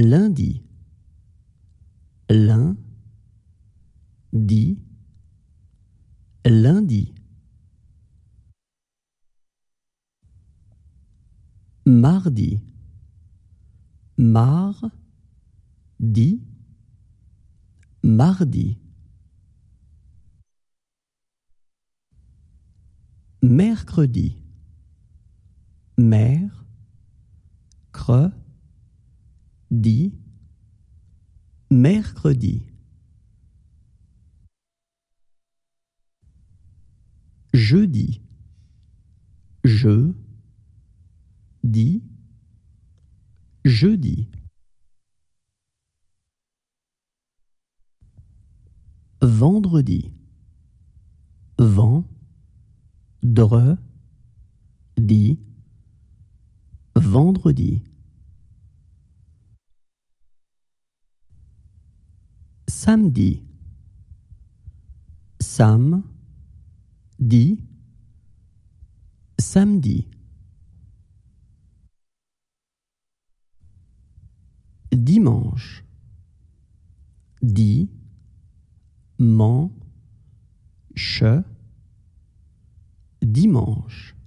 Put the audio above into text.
lundi, lundi, lundi. Mardi, mardi, mardi. Mercredi, mer, cre, di, mercredi. Jeudi, je, dis, jeudi. Vendredi, vent, dre, di, vendredi. Samedi, sam, di, samedi. Dimanche, di, man, che, dimanche.